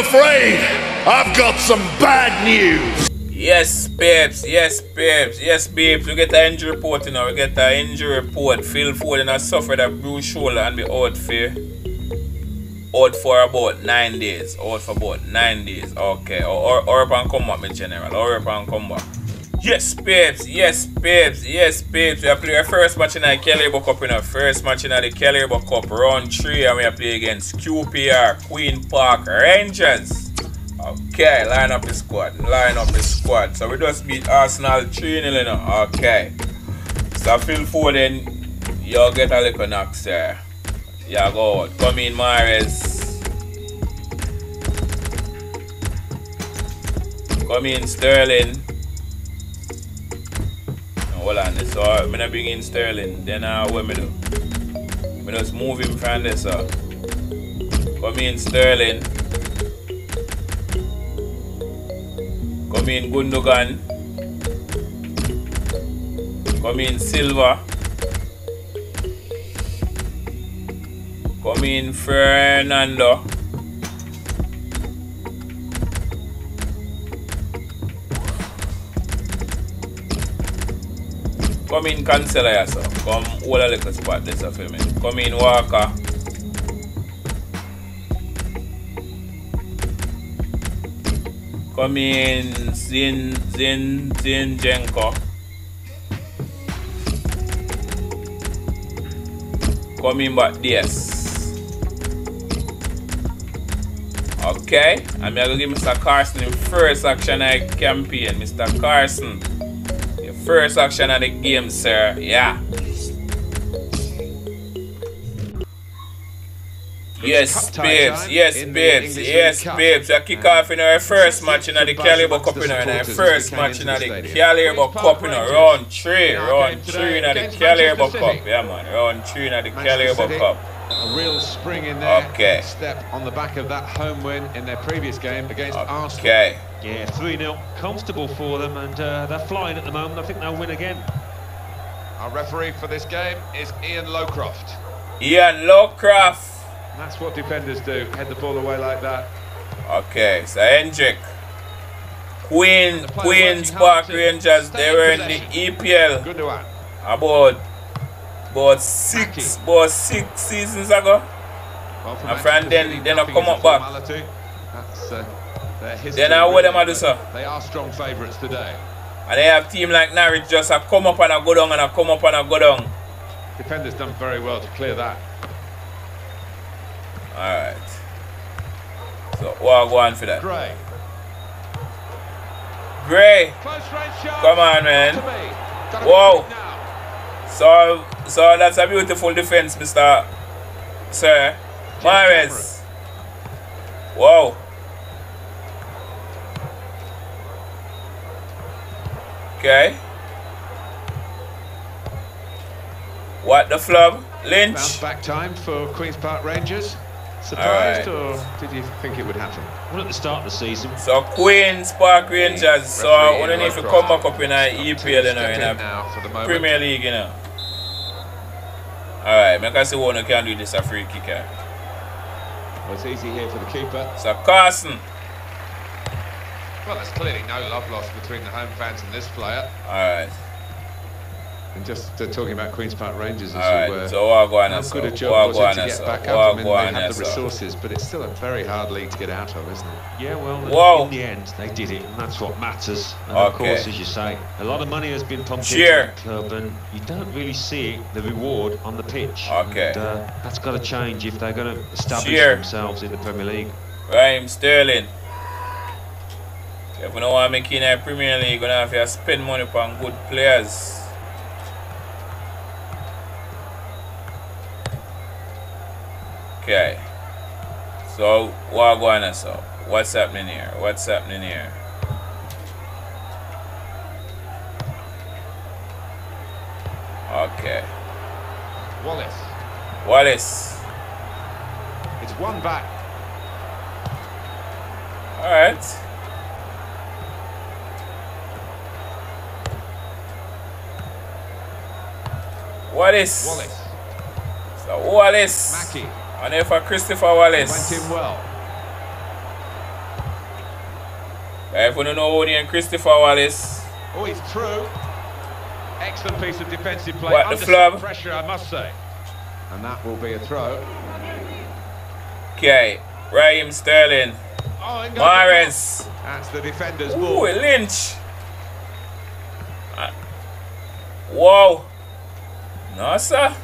afraid I've got some bad news. Yes, babes. Yes, babes. Yes, babes. We get an injury report, know. We get an injury report. Phil Foden has suffered a bruised shoulder and be out for out for about nine days. Out for about nine days. Okay. Or or, or up come back, my general. Or up and come back. Yes, babes. Yes, babes. Yes, babes. We playing our first match in the Kelly Cup in our first match in the Kelly Cup round three, and we are playing against QPR Queen Park Rangers. Okay, line up the squad. Line up the squad. So we just beat Arsenal 3 0, you know. Okay. So Phil Foden, you'll get a little knock, sir. Yeah, go out. Come in, Mahrez. Come in, Sterling. Hold on, so I'm gonna bring in Sterling. Then uh, what me do? Me just move him from this. Uh. Come in, Sterling. Come in Gundogan. Come in Silva. Come in Fernando. Come in Cancelo yourself. Come hold a little spot this for me. Come in Walker. Come in Zin Zin Zinchenko. Come in back this. Okay, I'm gonna give Mr. Carson the first action I campaign. Mr. Carson, first action of the game, sir. Yeah. Yes, babes. Yes, babes. Yes, babes. We kick off in our first match in the Carabao Cup in our first match in the Carabao Cup in round three. Round three in the Carabao Cup. Yeah, man. Round three in the Carabao Cup. A real spring in there. Okay. Step on the back of that home win in their previous game against Arsenal. Okay. Yeah, 3-0. Comfortable for them, and uh, they're flying at the moment. I think they'll win again. Our referee for this game is Ian Lowcroft. Ian Lowcroft. That's what defenders do, head the ball away like that. Okay, so Hendrick. Queen, Queen's Park Rangers, they were in the EPL Gundogan. about, about six, about six seasons ago. Well, for And from then- then I come up back. That's uh, their history. Then I what them a do, sir? They are strong favourites today. And they have team like Norwich just a come up and a go down and a come up and a go down. Defenders done very well to clear that. Alright. So what go on for that? Gray. Gray. Close range shot. Come on, man. Whoa. So so that's a beautiful defense, Mr. Sir. Mahrez. Wow. Okay. What the flub? Lynch. Bounce back time for Queen's Park Rangers. Surprised All or did you think it would happen? Well, at the start of the season, So Queen's Park Rangers. So Referee we don't need to come back up in uh, a EPL, you know, Step in in a now for the moment. Premier League, you know. Alright, make I see one who can do this a free kicker. Well, it's easy here for the keeper. So Carson. Well, there's clearly no love lost between the home fans and this player. Alright. And just uh, talking about Queen's Park Rangers, as Alright, you were, so what go on how good a What job was go it to get so? back What up? I mean, go they on have the so? resources, but it's still a very hard league to get out of, isn't it? yeah, well, Whoa. in the end, they did it, and that's what matters. And of course, as you say, a lot of money has been pumped Cheer. into the club, and you don't really see the reward on the pitch. Okay. And, uh, that's got to change if they're going to establish Cheer. themselves in the Premier League. Raheem Sterling. If you don't want to make it in a Premier League, you're going to have to spend money on good players. Okay. So, what go on so? What's happening here? What's happening here? Okay. Wallace. Wallace. It's one back. Alright. Wallace. Wallace. So Wallace. Mackie. And if for Christopher Wallace. Went Wallace. in well. If you don't know who name Christopher Wallace, Oh, he's true. Excellent piece of defensive play. What, the flub? pressure, I must say. And that will be a throw. okay. Raheem Sterling, Oh, in goes the Mahrez. That's the defender's Ooh, ball. Lynch. Ah. Whoa. No, sir.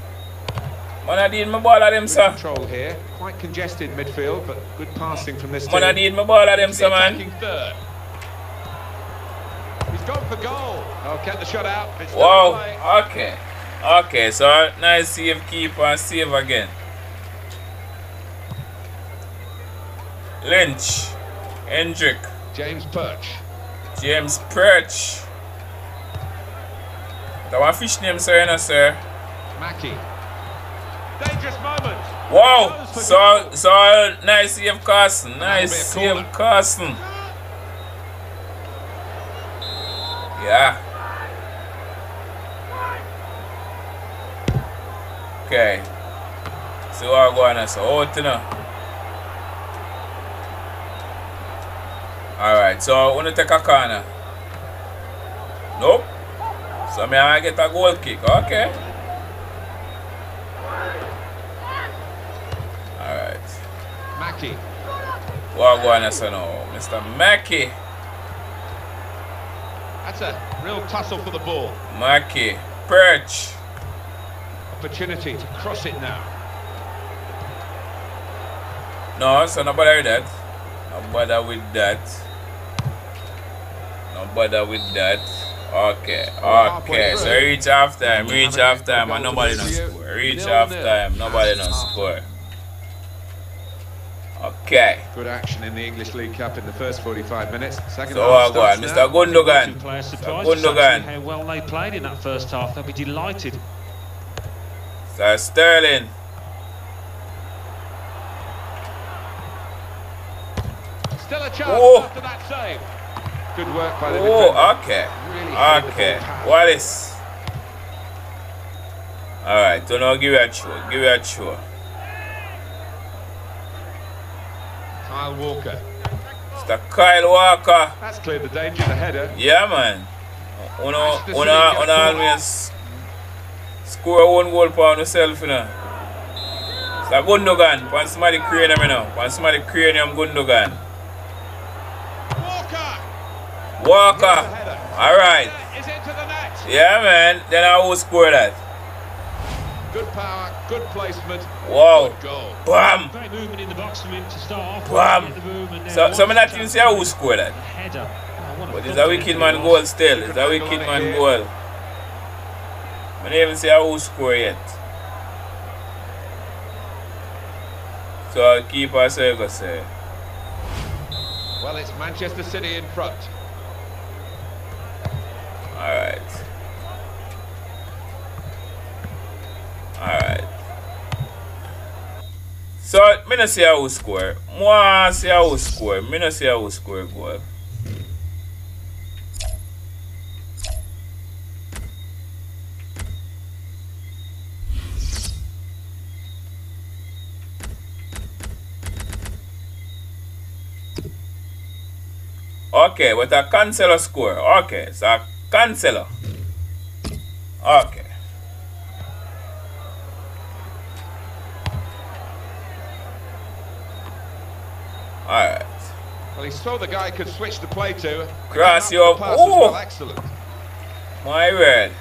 Man, I need my ball at them, sir. control here. Quite congested midfield, but good passing from this Man, I team. need my ball at them, sir, man. third. He's gone for goal. Oh, kept the shot out. It's Wow. Okay. Okay, so nice save keeper and save again. Lynch. Hendrick. James Perch. James Perch. That one fish name, sir, you know, sir. Mackie. Dangerous moment. Wow. So, goal. so nice save, Carson. Nice That'll a save, corner. Carson. Yeah. Okay. So what going on? So out, you know. Alright, so I want to take a corner. Nope. So me I get a goal kick. Okay. What going on so now? Mr. Mackie. That's a real tussle for the ball. Mackie. Perch. Opportunity to cross it now. No, so no bother with that. No bother with that. No bother with that. Okay, okay. Ah, so reach half time, reach half time, and nobody no score. Reach half time, nobody no score. Okay. Good action in the English League Cup in the first 45 minutes. Second So half what on, starts Mr. now. Two Gundogan. players Mr. surprised us Gundogan. how well they played in that first half. They'll be delighted. So Sterling. Still a chance Oh. after that save. Good work by the Oh, defender. okay. Really Okay. Wallace. Alright, so now give it a show. Give it a show. Kyle Walker. Mr. Kyle Walker. That's cleared the danger, the header. Yeah, man. Una, una, una always score one goal for yourself, you know. So Gundogan, when somebody crane him, you know. When somebody crane him, Gundogan. Walker. Walker. Here's the header. Alright. Is into the net. Yeah, man. Then I will score that. Good power, good placement. Wow. Good goal. Bam. Great movement in the box from him to start off. Bam. Get the movement there. So, so I'm Once not the even chance say I will score that. Header. Oh, But it's goal a wicked man goal still. It's a wicked man goal. I didn't even say I will score yet. So keeper say go say. Well, it's Manchester City in front. So, me no say I will score. Moi say I will score. Me no say I will score goal. Okay, with a Cancelo score. Okay, so Cancelo. Okay. Well, he saw the guy could switch the play to. Cross Came your- with the pass as Ooh. well. Excellent. My word.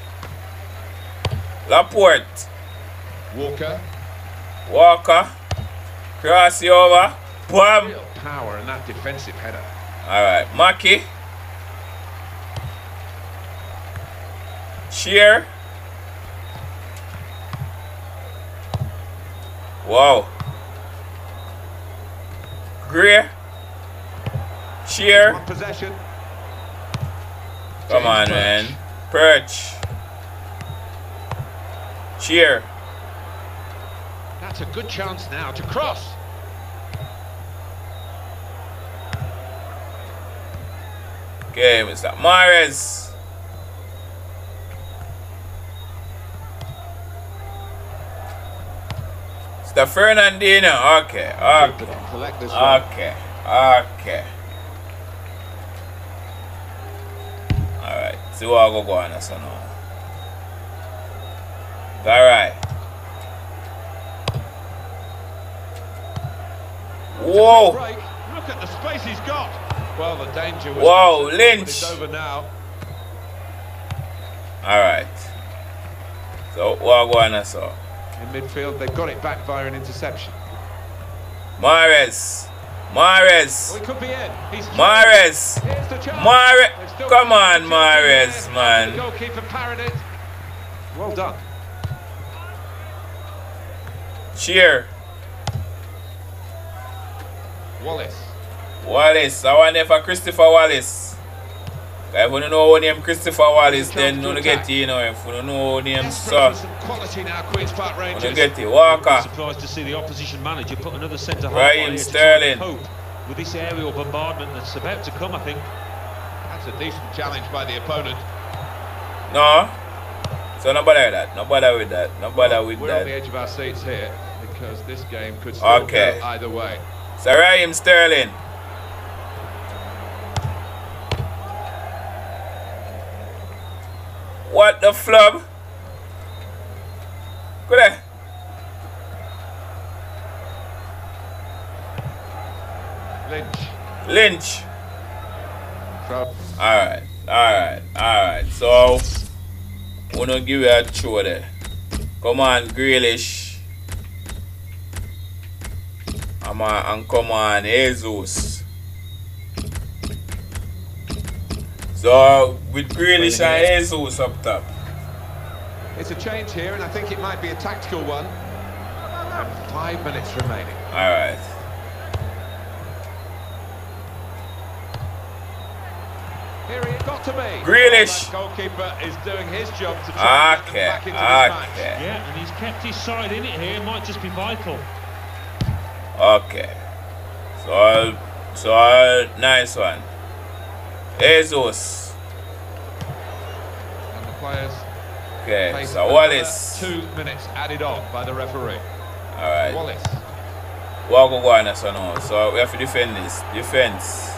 Laporte. Walker. Walker. Cross over. Bam. Real power in that defensive header. Alright. Mackie. Shear. Wow. Gray. Possession. Come on, Perch. man. Perch. Cheer. That's a good chance now to cross. Okay, Mr. Mahrez. Mr. Fernandinho. Okay, okay, Collect okay, okay. See what I go go on so now. Alright. Whoa! Look at the space he's got well the danger was whoa lynch it's over now all right So what I go on so? In midfield, they got it back via an interception. Mahrez. Mahrez. Well, he could be in. He's Mahrez. Here's the chance. Mahrez. Come on, Mahrez, man. The goalkeeper parried it. Well done. Cheer. Wallace. Wallace. I want for Christopher Wallace. Eh, if you don't know who name Christopher Wallace, then you don't get it, you know. If you don't know who name Desperate for so, some quality now, Queen's Park you Rangers. don't get it. Walker. Surprised to see the opposition manager put another centre half Raheem on here to Sterling. try and cope with this aerial bombardment that's about to come. I think. That's a decent challenge by the opponent. No. So no bother with that. No bother with that. No bother with We're on the that. edge of our seats here because this game could still Okay. go either way. So Raheem Sterling. What the flub? Go there. Lynch. Lynch. Alright, alright, alright. So, we're gonna give you a throw there. Come on, Grealish. Come on, and come on, Jesus. So, uh, with Grealish and Jesus up top. It's a change here, and I think it might be a tactical one. And five minutes remaining. Alright. Here he got to be. Grealish. Well, goalkeeper is doing his job to try and get them Okay, back into this match. okay, Yeah, and he's kept his side in it here. Might just be vital. okay. So, so nice one. Jesus. And the players Okay, so Wallace. Two minutes added on by the referee. Alright. Wallace. What go on so now? So we have to defend this. Defense.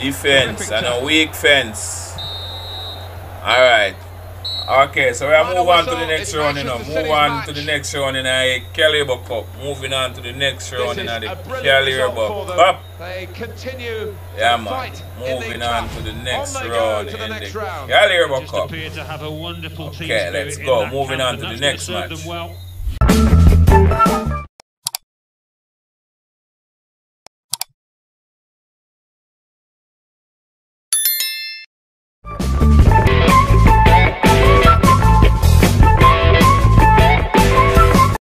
Defense and a weak fence. Alright. Okay, so we are move on to the next round, you know. Move on to the next round in a Caliber Cup. Moving on to the next round in the a brilliant result for Caliber. Cup. They continue Yeah, man. fight Moving on to the next on round go to the in next the round. Caliber Just Cup. appear to have a wonderful Okay, spirit let's go. Moving on to the next match. Well.